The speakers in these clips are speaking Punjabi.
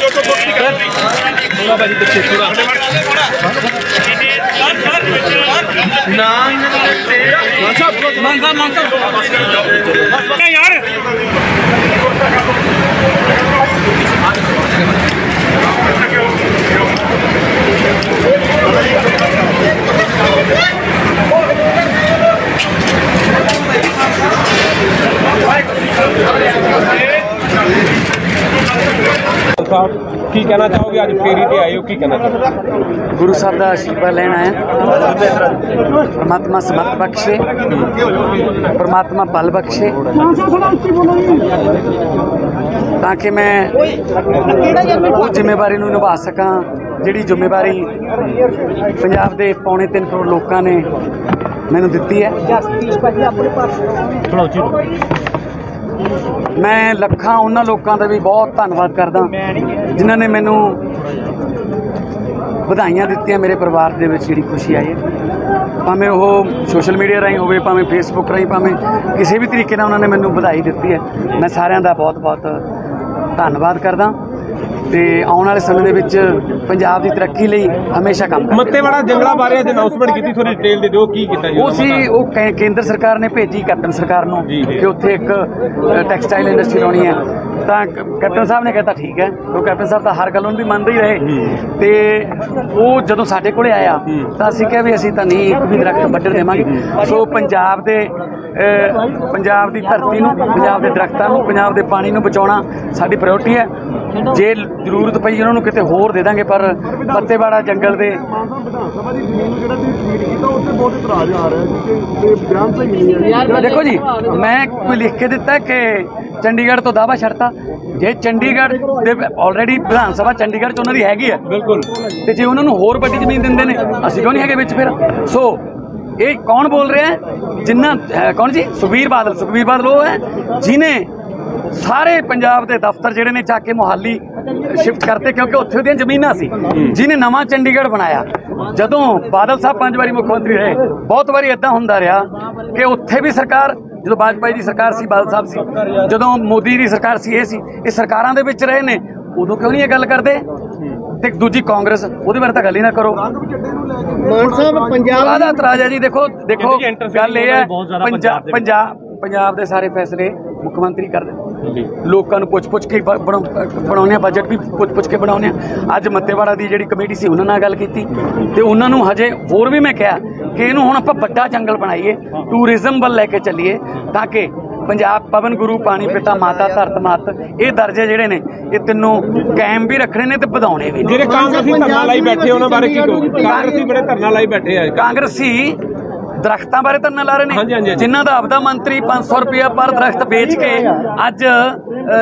ਥੋੜਾ ਭਾਜੀ ਪਿੱਛੇ ਥੋੜਾ ਨਾ ਇਹਨਾਂ ਦੇ ਸਾਹਿਬ। ਮੰਨ ਸਾਹਿਬ ਮੰਨ ਸਾਹਿਬ। ਯਾਰ। ਸਾਹਿਬ ਕੀ ਕਹਿਣਾ ਚਾਹੋਗੇ? ਅੱਜ ਫੇਰੀ ਤੇ ਆਏ ਹੋ ਕੀ ਕਹਿਣਾ ਚਾਹੋਗੇ? ਗੁਰੂ ਸਾਹਿਬ ਦਾ ਆਸ਼ੀਰਵਾਦ ਲੈਣ ਆਇਆ ਪਰਮਾਤਮਾ ਸਮਤ ਬਖਸ਼ੇ। ਪਰਮਾਤਮਾ ਬਲ ਬਖਸ਼ੇ। ਤਾਂ ਕਿ ਮੈਂ ਉਹ ਜ਼ਿੰਮੇਵਾਰੀ ਨੂੰ ਨਿਭਾ ਸਕਾਂ ਜਿਹੜੀ ਜ਼ਿੰਮੇਵਾਰੀ ਪੰਜਾਬ ਦੇ ਪੌਣੇ 3 ਕਰੋੜ ਲੋਕਾਂ ਨੇ ਮੈਨੂੰ ਦਿੱਤੀ ਹੈ। ਮੈਂ ਲੱਖਾਂ ਉਹਨਾਂ ਲੋਕਾਂ ਦਾ ਵੀ ਬਹੁਤ ਧੰਨਵਾਦ ਕਰਦਾ। ਜਿਨ੍ਹਾਂ ਨੇ ਮੈਨੂੰ ਵਧਾਈਆਂ ਦਿੱਤੀਆਂ ਮੇਰੇ ਪਰਿਵਾਰ ਦੇ ਵਿੱਚ ਜਿਹੜੀ ਖੁਸ਼ੀ ਆਈ ਹੈ। ਭਾਵੇਂ ਉਹ ਸੋਸ਼ਲ ਮੀਡੀਆ ਰਾਹੀਂ ਹੋਵੇ, ਭਾਵੇਂ ਫੇਸਬੁੱਕ ਰਾਹੀਂ, ਭਾਵੇਂ ਕਿਸੇ ਵੀ ਤਰੀਕੇ ਨਾਲ ਉਹਨਾਂ ਨੇ ਮੈਨੂੰ ਵਧਾਈ ਦਿੱਤੀ ਹੈ। ਮੈਂ ਸਾਰਿਆਂ ਦਾ ਬਹੁਤ ਬਹੁਤ ਧੰਨਵਾਦ ਕਰਦਾ। ਤੇ ਆਉਣ ਵਾਲੇ ਸਮੇਂ ਦੇ ਵਿੱਚ ਪੰਜਾਬ ਦੀ ਤਰੱਕੀ ਲਈ ਹਮੇਸ਼ਾ ਕੰਮ ਕਰਾਂਗਾ ਮੱਤੇਵਾੜਾ ਜੰਗਲਾਂ ਬਾਰੇ ਅੱਜ ਅਨਾਉਂਸਮੈਂਟ ਕੀਤੀ ਥੋੜੀ ਡਿਟੇਲ ਦੇ ਦਿਓ ਕੀ ਕੀਤਾ ਜੀ? ਉਹ ਸੀ ਉਹ ਕੇਂਦਰ ਸਰਕਾਰ ਨੇ ਭੇਜੀ ਕੈਪਟਨ ਸਰਕਾਰ ਨੂੰ। ਕਿ ਉੱਥੇ ਇੱਕ ਟੈਕਸਟਾਈਲ ਇੰਡਸਟਰੀ ਲਾਉਣੀ ਹੈ। ਤਾਂ ਕੈਪਟਨ ਸਾਹਿਬ ਨੇ ਕਹਿਤਾ ਠੀਕ ਹੈ। ਉਹ ਕੈਪਟਨ ਸਾਹਿਬ ਤਾਂ ਹਰ ਗੱਲ ਉਹਨਾਂ ਦੀ ਮੰਨਦੇ ਹੀ ਰਹੇ। ਤੇ ਉਹ ਜਦੋਂ ਸਾਡੇ ਕੋਲੇ ਆਇਆ ਤਾਂ ਅਸੀਂ ਕਿਹਾ ਵੀ ਅਸੀਂ ਤਾਂ ਨਹੀਂ ਇੱਕ ਵੀ ਦਰਖਤ ਵੱਢਣ ਦੇਵਾਂਗੇ। ਸੋ ਪੰਜਾਬ ਦੇ ਪੰਜਾਬ ਦੀ ਧਰਤੀ ਨੂੰ ਪੰਜਾਬ ਦੇ ਦਰਖਤਾਂ ਨੂੰ ਪੰਜਾਬ ਦੇ ਪਾਣੀ ਨੂੰ ਬਚਾਉਣਾ ਸਾਡੀ ਪ੍ਰਾਇੋਰਟੀ ਹੈ। ਜੇ ਜ਼ਰੂਰਤ ਪਈ ਉਹਨਾਂ ਨੂੰ ਕਿਤੇ ਹੋਰ ਦੇ ਦਾਂਗੇ ਪਰ ਪੱਤੇਵਾੜਾ ਜੰਗਲ ਦੇ ਵਿਧਾਨ ਸਭਾ ਦੀ ਮੀਟਿੰਗ ਨੂੰ ਜਿਹੜਾ ਤੁਸੀਂ ਟਵੀਟ ਕੀਤਾ ਉੱਤੇ ਬਹੁਤ ਇਤਰਾਜ਼ ਆ ਰਿਹਾ ਜੀ ਕਿ ਇਹ ਬਿਆਨ ਸਹੀ ਨਹੀਂ ਹੈ ਦੇਖੋ ਜੀ ਮੈਂ ਕੋਈ ਲਿਖ ਕੇ ਦਿੱਤਾ ਕਿ ਚੰਡੀਗੜ੍ਹ ਤੋਂ ਦਾਵਾ ਛੱਡਤਾ ਜੇ ਚੰਡੀਗੜ੍ਹ ਦੇ ਆਲਰੇਡੀ ਵਿਧਾਨ ਸਭਾ ਚੰਡੀਗੜ੍ਹ ਚ ਉਹਨਾਂ ਦੀ ਹੈਗੀ ਹੈ ਬਿਲਕੁਲ। ਤੇ ਜੇ ਉਹਨਾਂ ਨੂੰ ਹੋਰ ਵੱਡੀ ਜ਼ਮੀਨ ਦਿੰਦੇ ਨੇ ਅਸੀਂ ਕਿਉਂ ਨਹੀਂ ਹੈਗੇ ਵਿੱਚ ਫਿਰ? ਸੋ ਇਹ ਕੌਣ ਬੋਲ ਰਿਹਾ ਹੈ? ਜਿੰਨਾ ਕੌਣ ਜੀ? ਸੁਖਬੀਰ ਬਾਦਲ। ਸੁਖਬੀਰ ਬਾਦਲ ਉਹ ਹੈ ਜਿਨੇ ਸਾਰੇ ਪੰਜਾਬ ਦੇ ਦਫ਼ਤਰ ਜਿਹੜੇ ਨੇ ਚੱਕ ਕੇ ਮੁਹਾਲੀ ਸ਼ਿਫਟ ਕਰਤੇ ਕਿਉਂਕਿ ਉੱਥੇ ਉਹਦੀਆਂ ਜ਼ਮੀਨਾਂ ਸੀ। ਜਿਨੇ ਨਵਾਂ ਚੰਡੀਗੜ੍ਹ ਬਣਾਇਆ। ਜਦੋਂ ਬਾਦਲ ਸਾਹਿਬ ਪੰਜ ਵਾਰੀ ਮੁੱਖ ਮੰਤਰੀ ਰਹੇ ਬਹੁਤ ਵਾਰੀ ਇਦਾਂ ਹੁੰਦਾ ਰਿਹਾ ਕਿ ਉੱਥੇ ਵੀ ਸਰਕਾਰ ਜਦੋਂ ਵਾਜਪਾਈ ਦੀ ਸਰਕਾਰ ਸੀ ਬਾਦਲ ਸਾਹਿਬ ਸੀ ਜਦੋਂ ਮੋਦੀ ਦੀ ਸਰਕਾਰ ਸੀ ਇਹ ਸੀ ਇਹ ਸਰਕਾਰਾਂ ਦੇ ਵਿੱਚ ਰਹੇ ਨੇ ਉਦੋਂ ਕਿਉਂ ਨਹੀਂ ਇਹ ਗੱਲ ਕਰਦੇ? ਤੇ ਦੂਜੀ ਕਾਂਗਰਸ ਉਹਦੇ ਬਾਰੇ ਤਾਂ ਗੱਲ ਹੀ ਨਾ ਕਰੋ। ਮਾਨ ਸਾਹਿਬ ਪੰਜਾਬ ਕਾਹਦਾ ਇਤਰਾਜ਼ ਹੈ ਜੀ ਦੇਖੋ ਦੇਖੋ ਗੱਲ ਇਹ ਹੈ ਪੰਜਾਬ ਪੰਜਾਬ ਦੇ ਦੇ ਸਾਰੇ ਫੈਸਲੇ ਮੁੱਖ ਮੰਤਰੀ ਕਰਦੇ ਲੋਕਾਂ ਨੂੰ ਪੁੱਛ ਪੁੱਛ ਕੇ ਬ- ਬਣਾਉ- ਬਣਾਉਂਦੇ ਆ ਬਜਟ ਵੀ ਪੁੱਛ ਪੁੱਛ ਕੇ ਬਣਾਉਂਦੇ ਆ ਅੱਜ ਮੱਤੇਵਾੜਾ ਦੀ ਜਿਹੜੀ ਕਮੇਟੀ ਸੀ ਉਹਨਾਂ ਨਾਲ ਗੱਲ ਕੀਤੀ। ਤੇ ਉਹਨਾਂ ਨੂੰ ਹਜੇ ਹੋਰ ਵੀ ਮੈਂ ਕਿਹਾ ਕਿ ਇਹਨੂੰ ਹੁਣ ਆਪਾਂ ਵੱਡਾ ਜੰਗਲ ਬਣਾਈਏ ਟੂਰਿਜ਼ਮ ਵੱਲ ਲੈ ਕੇ ਚੱਲੀਏ ਤਾਂ ਕਿ ਪੰਜਾਬ ਪਵਨ ਗੁਰੂ ਪਾਣੀ ਪਿਤਾ ਮਾਤਾ ਧਰਤ ਮਤ ਇਹ ਦਰਜੇ ਜਿਹੜੇ ਨੇ ਇਹ ਤਿੰਨੋਂ ਕਾਇਮ ਵੀ ਰੱਖਣੇ ਨੇ ਤੇ ਵਧਾਉਣੇ ਵੀ ਨੇ। ਜਿਹੜੇ ਕਾਂਗਰਸੀ ਧਰਨਾ ਲਾਈ ਬੈਠੇ ਉਹਨਾਂ ਬਾਰੇ ਕੀ ਕਹੋਗੇ? ਕਾਂਗਰਸੀ ਬੜੇ ਧਰਨਾ ਲਾਈ ਬੈਠੇ ਆ ਕਾਂਗਰਸੀ ਦਰਖਤਾਂ ਬਾਰੇ ਧਰਨਾ ਲਾ ਰਹੇ ਨੇ। ਜਿਨ੍ਹਾਂ ਦਾ ਆਪਦਾ ਮੰਤਰੀ 500 ਰੁਪਇਆ ਪਰ ਦਰਖਤ ਵੇਚ ਕੇ ਅੱਜ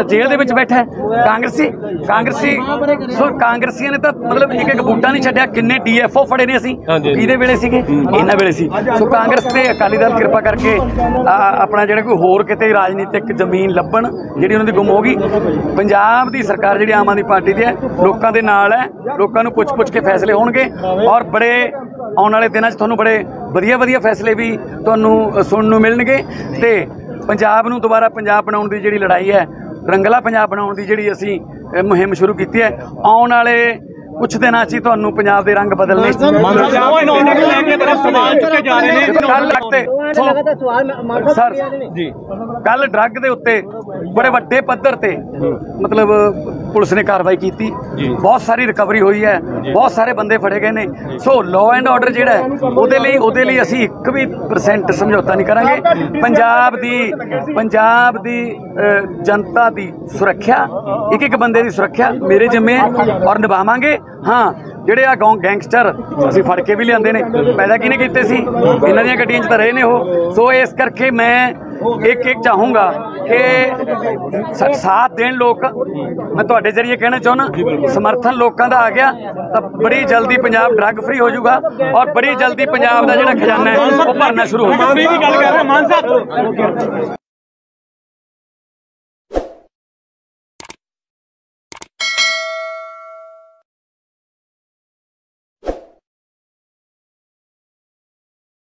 ਜੇਲ੍ਹ ਦੇ ਵਿੱਚ ਬੈਠਾ ਹੈ। ਕਾਂਗਰਸੀ ਕਾਂਗਰਸੀ ਸੋ ਕਾਂਗਰਸੀਆਂ ਨੇ ਤਾਂ ਮਤਲਬ ਇੱਕ ਇੱਕ ਬੂਟਾ ਨਹੀਂ ਛੱਡਿਆ। ਕਿੰਨੇ ਡੀਐਫਓ ਫੜੇ ਨੇ ਅਸੀਂ। ਕਿਹਦੇ ਵੇਲੇ ਸੀਗੇ? ਇਹਨਾਂ ਵੇਲੇ ਸੀ। ਸੋ ਕਾਂਗਰਸ ਤੇ ਅਕਾਲੀ ਦਲ ਕਿਰਪਾ ਕਰਕੇ ਆਪਣਾ ਜਿਹੜਾ ਕੋਈ ਹੋਰ ਕਿਤੇ ਰਾਜਨੀਤਿਕ ਜ਼ਮੀਨ ਲੱਭਣ ਜਿਹੜੀ ਉਹਨਾਂ ਦੀ ਗੁੰਮ ਹੋ ਗਈ। ਪੰਜਾਬ ਦੀ ਸਰਕਾਰ ਜਿਹੜੀ ਆਮ ਆਦਮੀ ਪਾਰਟੀ ਦੀ ਹੈ ਲੋਕਾਂ ਦੇ ਨਾਲ ਹੈ। ਲੋਕਾਂ ਨੂੰ ਪੁੱਛ ਪੁੱਛ ਕੇ ਫੈਸਲੇ ਹੋਣਗੇ। ਔਰ ਬੜੇ ਆਉਣ ਵਾਲੇ ਦਿਨਾਂ 'ਚ ਤੁਹਾਨੂੰ ਬੜੇ ਵਧੀਆ ਵਧੀਆ ਫੈਸਲੇ ਵੀ ਤੁਹਾਨੂੰ ਸੁਣਨ ਨੂੰ ਮਿਲਣਗੇ ਤੇ ਪੰਜਾਬ ਨੂੰ ਦੁਬਾਰਾ ਪੰਜਾਬ ਬਣਾਉਣ ਦੀ ਜਿਹੜੀ ਲੜਾਈ ਹੈ ਰੰਗਲਾ ਪੰਜਾਬ ਬਣਾਉਣ ਦੀ ਜਿਹੜੀ ਅਸੀਂ ਮੁਹਿੰਮ ਸ਼ੁਰੂ ਕੀਤੀ ਹੈ ਆਉਣ ਵਾਲੇ ਕੁਝ ਦਿਨਾਂ 'ਚ ਹੀ ਤੁਹਾਨੂੰ ਪੰਜਾਬ ਦੇ ਰੰਗ ਬਦਲਨੇ ਸਰ ਜੀ ਕੱਲ ਡਰੱਗ ਦੇ ਉੱਤੇ ਬੜੇ ਵੱਡੇ ਪੱਧਰ ਤੇ ਮਤਲਬ ਪੁਲਿਸ ਨੇ ਕਾਰਵਾਈ ਕੀਤੀ। ਬਹੁਤ ਸਾਰੀ ਰਿਕਵਰੀ ਹੋਈ ਹੈ। ਬਹੁਤ ਸਾਰੇ ਬੰਦੇ ਫੜੇ ਗਏ ਨੇ। ਸੋ ਲਾਅ ਐਂਡ ਆਰਡਰ ਜਿਹੜਾ ਉਹਦੇ ਲਈ ਉਹਦੇ ਲਈ ਅਸੀਂ ਇੱਕ ਵੀ ਪਰਸੈਂਟ ਸਮਝੌਤਾ ਨਹੀਂ ਕਰਾਂਗੇ। ਪੰਜਾਬ ਦੀ ਪੰਜਾਬ ਦੀ ਜਨਤਾ ਦੀ ਸੁਰੱਖਿਆ ਇੱਕ ਇੱਕ ਬੰਦੇ ਦੀ ਸੁਰੱਖਿਆ ਮੇਰੇ ਜਿੰਮੇ ਔਰ ਨਿਭਾਵਾਂਗੇ। ਹਾਂ ਜਿਹੜੇ ਆ ਗੈਂਗਸਟਰ ਅਸੀਂ ਫੜ ਕੇ ਵੀ ਲਿਆਂਦੇ ਨੇ ਪੈਦਾ ਕਿਹਨੇ ਕੀਤੇ ਸੀ? ਇਹਨਾਂ ਦੀਆਂ ਗੱਡੀਆਂ 'ਚ ਤਾਂ ਰਹੇ ਨੇ ਉਹ। ਸੋ ਇਸ ਕਰਕੇ ਮੈਂ ਇੱਕ ਇੱਕ ਚਾਹੂੰਗਾ ਕਿ ਸਾਥ ਦੇਣ ਲੋਕ, ਮੈਂ ਤੁਹਾਡੇ ਜਰੀਏ ਕਹਿਣਾ ਚਾਹੁੰਦਾ, ਸਮਰਥਨ ਲੋਕਾਂ ਦਾ ਆ ਗਿਆ, ਤਾਂ ਬੜੀ ਜਲਦੀ ਪੰਜਾਬ ਡਰੱਗ ਫ੍ਰੀ ਹੋ ਜਾਊਗਾ ਔਰ ਬੜੀ ਜਲਦੀ ਪੰਜਾਬ ਦਾ ਜਿਹੜਾ ਖਜ਼ਾਨਾ ਹੈ, ਉਹ ਭਰਨਾ ਸ਼ੁਰੂ ਹੋ ਜਾਊਗਾ।